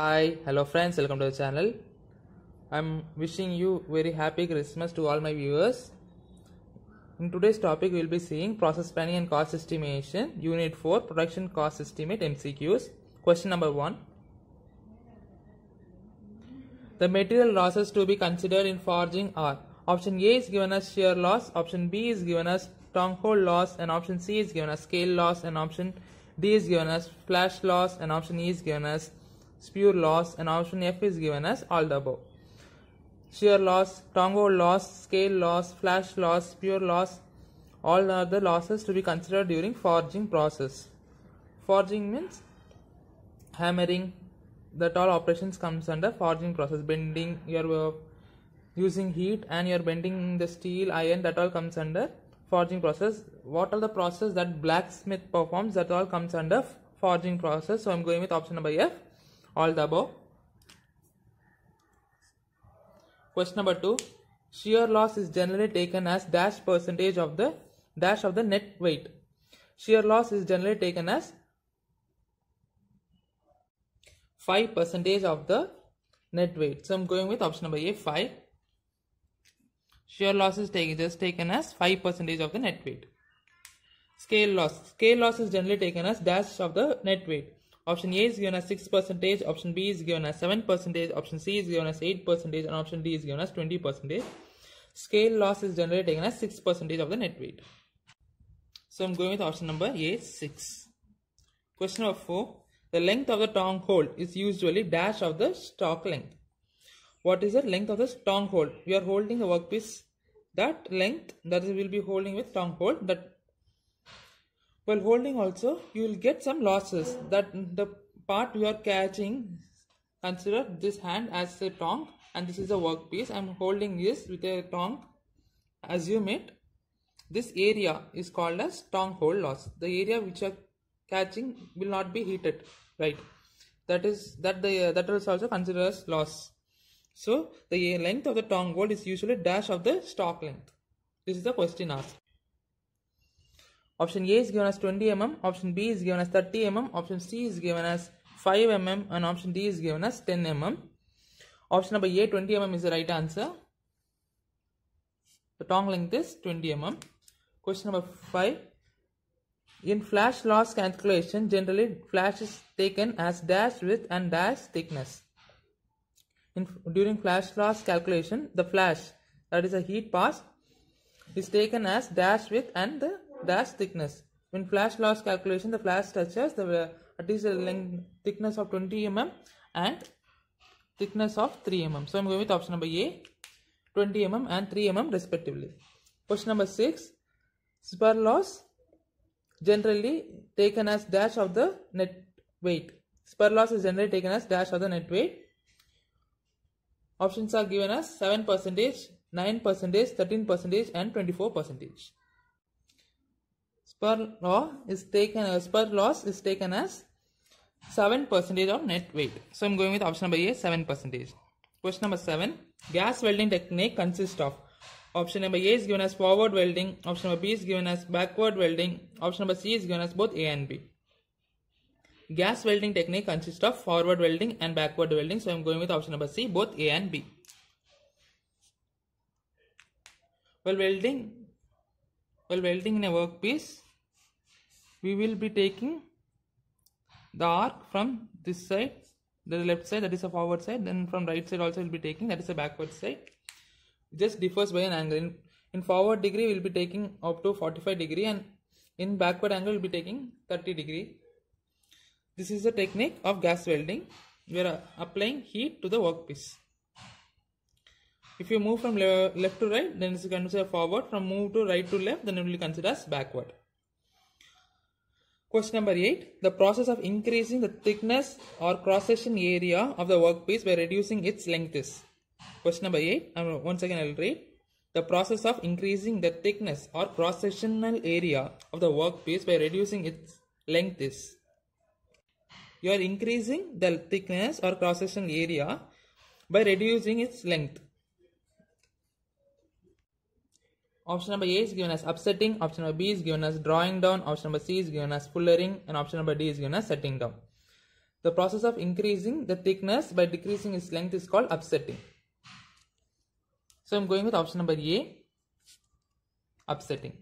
Hi, hello friends, welcome to the channel. I'm wishing you very happy Christmas to all my viewers. In today's topic, we'll be seeing process planning and cost estimation, Unit 4, production cost estimate MCQs. Question number 1. The material losses to be considered in forging are option A is given as shear loss, option B is given as tongue hole loss, and option C is given as scale loss, and option D is given as flash loss, and option E is given as spear loss, and option F is given as all the above. Shear loss, tongue loss, scale loss, flash loss, spear loss, all are the losses to be considered during forging process. Forging means hammering, that all operations comes under forging process bending you're uh, using heat and you're bending the steel iron that all comes under forging process what are the process that blacksmith performs that all comes under forging process so i'm going with option number f all the above question number 2 shear loss is generally taken as dash percentage of the dash of the net weight shear loss is generally taken as 5 percentage of the net weight. So I'm going with option number A 5. Shear loss is just taken as 5 percentage of the net weight. Scale loss. Scale loss is generally taken as dash of the net weight. Option A is given as 6 percentage, option B is given as 7 percentage, option C is given as 8 percentage, and option D is given as 20 percentage. Scale loss is generally taken as 6 percentage of the net weight. So I'm going with option number A 6. Question number 4. The length of the tongue hole is usually dash of the stock length. What is the length of the tongue hole? We are holding a workpiece. That length that we will be holding with tongue hole. That while holding also you will get some losses. That the part you are catching. Consider this hand as a tongue and this is a workpiece. I am holding this with a tongue. Assume it. This area is called as tongue hole loss. The area which are catching will not be heated right that is that the uh, that is also considered as loss so the length of the tongue hole is usually dash of the stock length this is the question asked option a is given as 20 mm option b is given as 30 mm option c is given as 5 mm and option d is given as 10 mm option number a 20 mm is the right answer. The tongue length is 20 mm question number 5 in flash loss calculation, generally flash is taken as dash width and dash thickness. In, during flash loss calculation, the flash, that is a heat pass, is taken as dash width and the dash thickness. In flash loss calculation, the flash touches the at least the length thickness of 20 mm and thickness of 3 mm. So I'm going with option number A, 20 mm and 3 mm respectively. Question number 6, spur loss generally taken as dash of the net weight. Spur loss is generally taken as dash of the net weight. Options are given as 7 percentage, 9 percentage, 13 percentage and 24 percentage. Spur law is taken as spur loss is taken as 7 percentage of net weight. So I'm going with option number A 7 percentage. Question number 7. Gas welding technique consists of Option number A is given as forward welding. Option number B is given as backward welding. Option number C is given as both A and B. Gas welding technique consists of forward welding and backward welding. So I am going with option number C, both A and B. Well welding, well welding in a workpiece, we will be taking the arc from this side, the left side, that is a forward side. Then from right side also we will be taking, that is a backward side. It just differs by an angle. In, in forward degree we'll be taking up to 45 degree and in backward angle we'll be taking 30 degree. This is the technique of gas welding. We are uh, applying heat to the workpiece. If you move from le left to right then it's considered forward. From move to right to left then it will be considered as backward question number 8 the process of increasing the thickness or cross section area of the workpiece by reducing its length is Question number 8. Um, once again I will read. The process of increasing the thickness or cross-sectional area of the workpiece by reducing its length is. You are increasing the thickness or cross-sectional area by reducing its length. Option number A is given as upsetting, option number B is given as drawing down, option number C is given as fullering, and option number D is given as setting down. The process of increasing the thickness by decreasing its length is called upsetting. So I'm going with option number A, upsetting.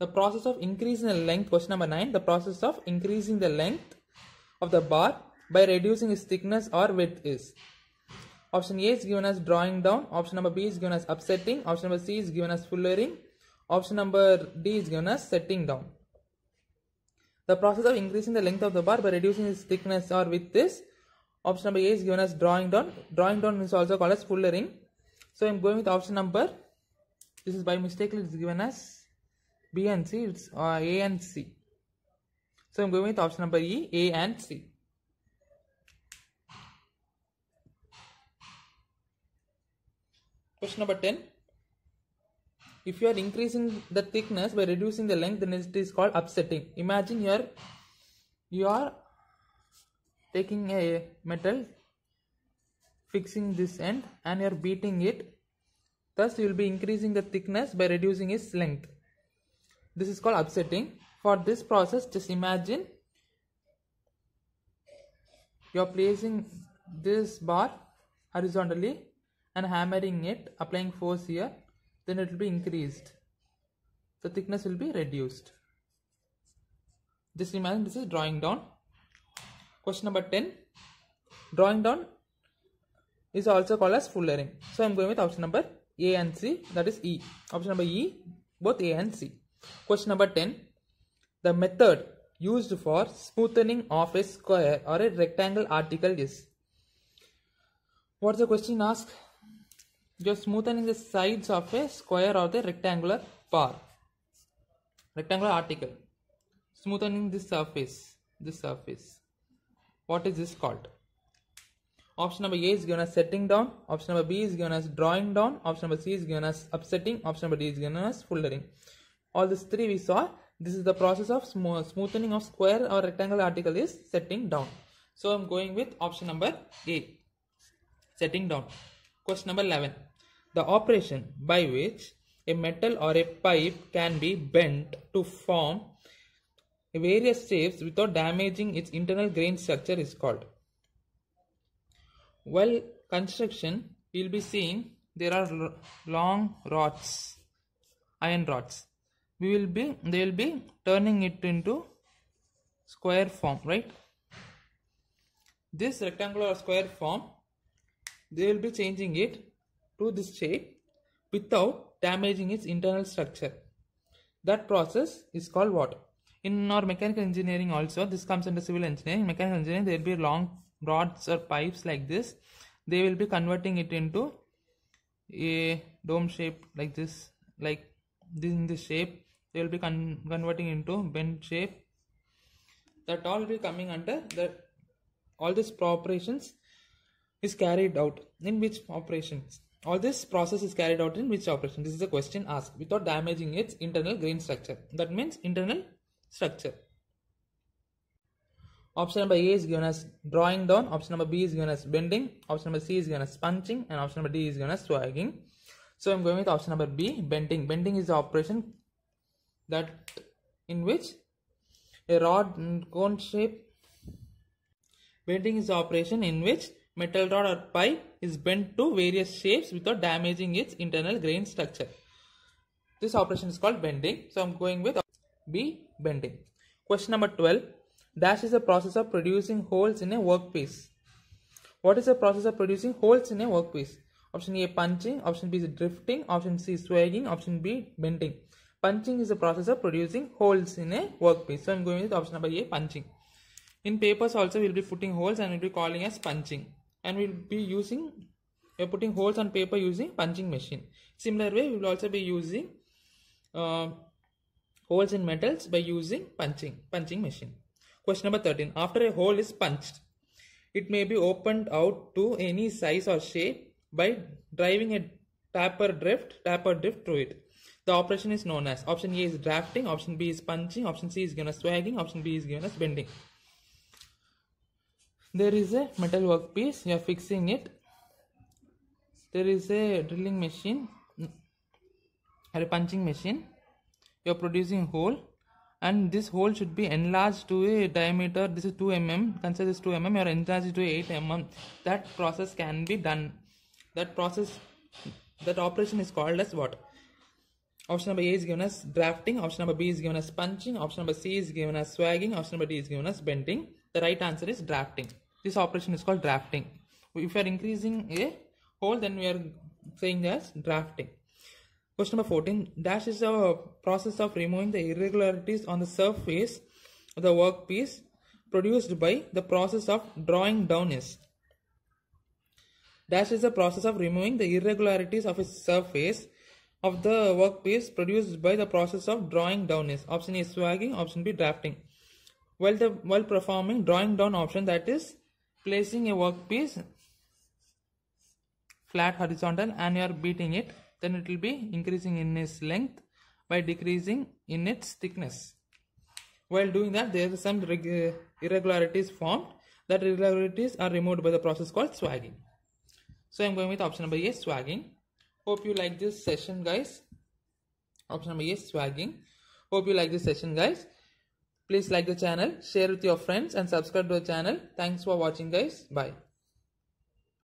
The process of increasing the length, question number 9, the process of increasing the length of the bar by reducing its thickness or width is. Option A is given as drawing down, option number B is given as upsetting, option number C is given as fullering, option number D is given as setting down. The process of increasing the length of the bar by reducing its thickness or width is option number A is given as drawing down. Drawing down is also called as fullering. So I'm going with option number. This is by mistake it's given as B and C. It's uh, A and C. So I'm going with option number E, A and C. Question number 10. If you are increasing the thickness by reducing the length, then it is called upsetting. Imagine you are you are taking a metal, fixing this end, and you are beating it. Thus, you will be increasing the thickness by reducing its length. This is called upsetting. For this process, just imagine you are placing this bar horizontally and hammering it, applying force here then it will be increased. The thickness will be reduced. Just imagine this is drawing down. Question number 10 drawing down is also called as fullering so i'm going with option number a and c that is e. Option number e both a and c. Question number 10 the method used for smoothing of a square or a rectangle article is what's the question asked you're smoothing the sides of a square or the rectangular bar rectangular article. Smoothing this surface. This surface. What is this called? Option number a is given as setting down. Option number b is given as drawing down. Option number c is given as upsetting. Option number d is given as fullering. all these three we saw. This is the process of smoothing of square or rectangular article is setting down. So i'm going with option number a. Setting down Question number 11. The operation by which a metal or a pipe can be bent to form various shapes without damaging its internal grain structure is called. While construction, you will be seeing there are long rods, iron rods. We will be, they will be turning it into square form, right? This rectangular or square form they will be changing it to this shape without damaging its internal structure. That process is called what? In our mechanical engineering also, this comes under civil engineering. Mechanical engineering, there will be long rods or pipes like this. They will be converting it into a dome shape like this, like this in this shape. They will be con converting into bend shape. That all will be coming under the all these operations is carried out in which operations all this process is carried out in which operation? This is a question asked without damaging its internal grain structure. That means internal structure. Option number a is given as drawing down. Option number b is given as bending. Option number c is given as punching. And option number d is given as swaging. So i'm going with option number b bending. Bending is the operation that in which a rod cone shape. Bending is the operation in which metal rod or pipe is bent to various shapes without damaging its internal grain structure. This operation is called bending. So I'm going with B bending. Question number 12. Dash is the process of producing holes in a workpiece. What is the process of producing holes in a workpiece? Option A punching, option B is drifting, option C swaging, option B bending. Punching is the process of producing holes in a workpiece. So I'm going with option number A punching. In papers also we'll be putting holes and we'll be calling as punching and we'll be using we're putting holes on paper using punching machine. Similar way we will also be using uh, holes in metals by using punching punching machine. Question number 13 after a hole is punched it may be opened out to any size or shape by driving a taper drift taper drift through it. The operation is known as option a is drifting option b is punching option c is given as swaging option b is given as bending there is a metal workpiece. You are fixing it. There is a drilling machine or a punching machine. You are producing hole. And this hole should be enlarged to a diameter. This is 2 mm. Consider this 2 mm. Or enlarged to 8 mm. That process can be done. That process that operation is called as what? Option number a is given as drifting option number b is given as punching. Option number c is given as swaging. Option number d is given as bending. The right answer is drifting this operation is called drifting if you are increasing a hole then we are saying as drifting Question number 14. Dash is a process of removing the irregularities on the surface of the workpiece produced by the process of drawing down is. Dash is a process of removing the irregularities of a surface of the workpiece produced by the process of drawing down is. Option A swaging, option B drifting. While the while performing drawing down option that is placing a workpiece flat horizontal and you are beating it then it will be increasing in its length by decreasing in its thickness. While doing that, there are some uh, irregularities formed. That irregularities are removed by the process called swaging. So I'm going with option number A, swaging. Hope you like this session, guys. Option number A, swaging. Hope you like this session, guys. Please like the channel, share with your friends, and subscribe to the channel. Thanks for watching, guys. Bye.